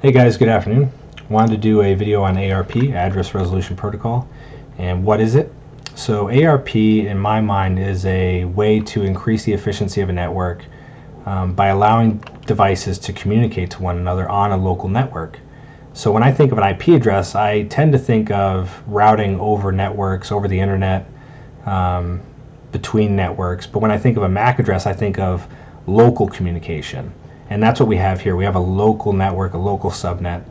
Hey guys, good afternoon. Wanted to do a video on ARP, Address Resolution Protocol, and what is it? So ARP, in my mind, is a way to increase the efficiency of a network um, by allowing devices to communicate to one another on a local network. So when I think of an IP address, I tend to think of routing over networks, over the internet, um, between networks. But when I think of a MAC address, I think of local communication. And that's what we have here. We have a local network, a local subnet,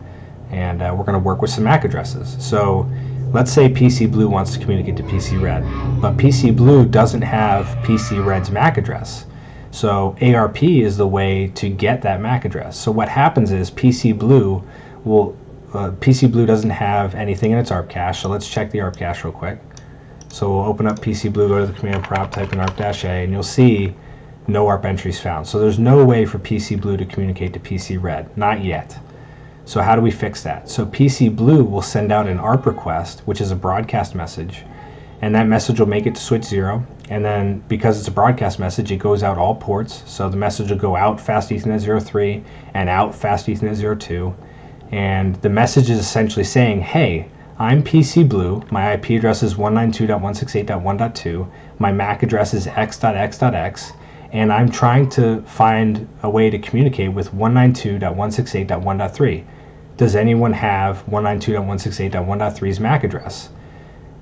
and uh, we're going to work with some MAC addresses. So let's say PC Blue wants to communicate to PC Red, but PC Blue doesn't have PC Red's MAC address. So ARP is the way to get that MAC address. So what happens is PC Blue will, uh, PC Blue doesn't have anything in its ARP cache, so let's check the ARP cache real quick. So we'll open up PC Blue, go to the command prompt, type in ARP-A, and you'll see no ARP entries found. So there's no way for PC Blue to communicate to PC Red, not yet. So how do we fix that? So PC Blue will send out an ARP request, which is a broadcast message, and that message will make it to switch zero. And then because it's a broadcast message, it goes out all ports. So the message will go out fast Ethernet 03 and out fast Ethernet 02. And the message is essentially saying, hey, I'm PC Blue. My IP address is 192.168.1.2. My MAC address is x.x.x and I'm trying to find a way to communicate with 192.168.1.3. Does anyone have 192.168.1.3's MAC address?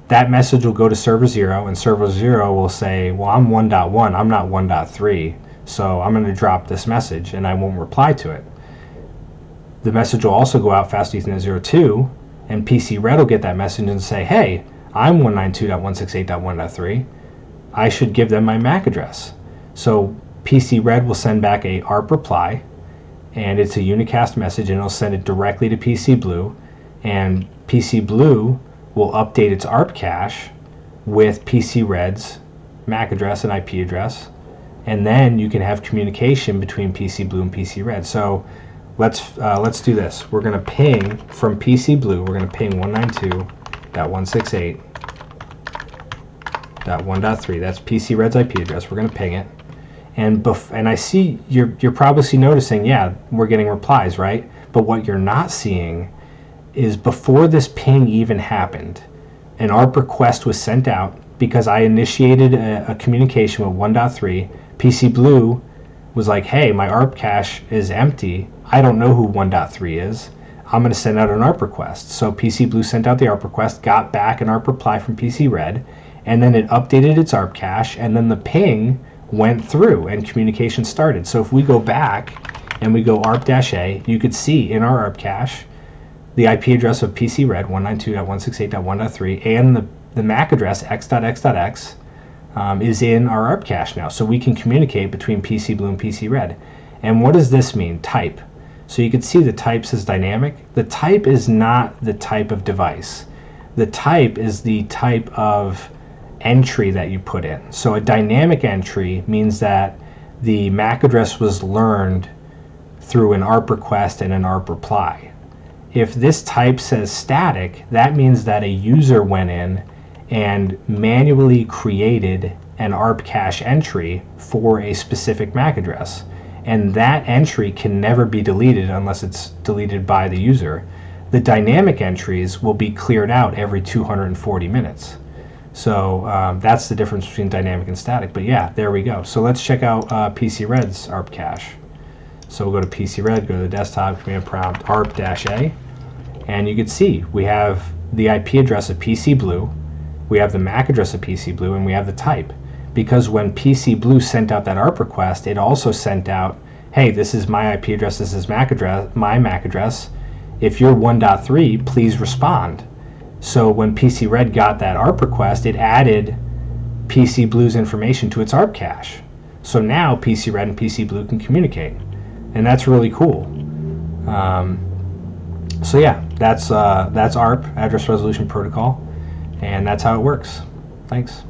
That message will go to server 0, and server 0 will say, Well, I'm 1.1, I'm not 1.3, so I'm going to drop this message and I won't reply to it. The message will also go out fast Ethernet 02, and PC Red will get that message and say, Hey, I'm 192.168.1.3. I should give them my MAC address. So PC Red will send back a ARP reply, and it's a unicast message, and it'll send it directly to PC Blue, and PC Blue will update its ARP cache with PC Red's MAC address and IP address, and then you can have communication between PC Blue and PC Red. So let's uh, let's do this. We're going to ping from PC Blue. We're going to ping 192.168.1.3. That's PC Red's IP address. We're going to ping it and bef- and I see you're you're probably noticing, yeah, we're getting replies, right? But what you're not seeing is before this ping even happened, an ARP request was sent out because I initiated a, a communication with 1.3. PC Blue was like, hey, my ARP cache is empty. I don't know who 1.3 is. I'm going to send out an ARP request. So PC Blue sent out the ARP request, got back an ARP reply from PC Red, and then it updated its ARP cache, and then the ping went through and communication started. So if we go back and we go ARP-A, you could see in our ARP cache the IP address of PC Red 192.168.1.3 and the, the MAC address x.x.x um, is in our ARP cache now. So we can communicate between PC Blue and PC Red. And what does this mean? Type. So you can see the types is dynamic. The type is not the type of device. The type is the type of entry that you put in. So a dynamic entry means that the MAC address was learned through an ARP request and an ARP reply. If this type says static, that means that a user went in and manually created an ARP cache entry for a specific MAC address. And that entry can never be deleted unless it's deleted by the user. The dynamic entries will be cleared out every 240 minutes. So um, that's the difference between dynamic and static. But yeah, there we go. So let's check out uh, PC Red's ARP cache. So we'll go to PC Red, go to the desktop, command prompt ARP-A, and you can see we have the IP address of PC Blue, we have the MAC address of PC Blue, and we have the type. Because when PC Blue sent out that ARP request, it also sent out, hey, this is my IP address, this is MAC address, my MAC address. If you're 1.3, please respond. So when PC Red got that ARP request, it added PC Blue's information to its ARP cache. So now PC Red and PC Blue can communicate, and that's really cool. Um, so yeah, that's uh, that's ARP, Address Resolution Protocol, and that's how it works. Thanks.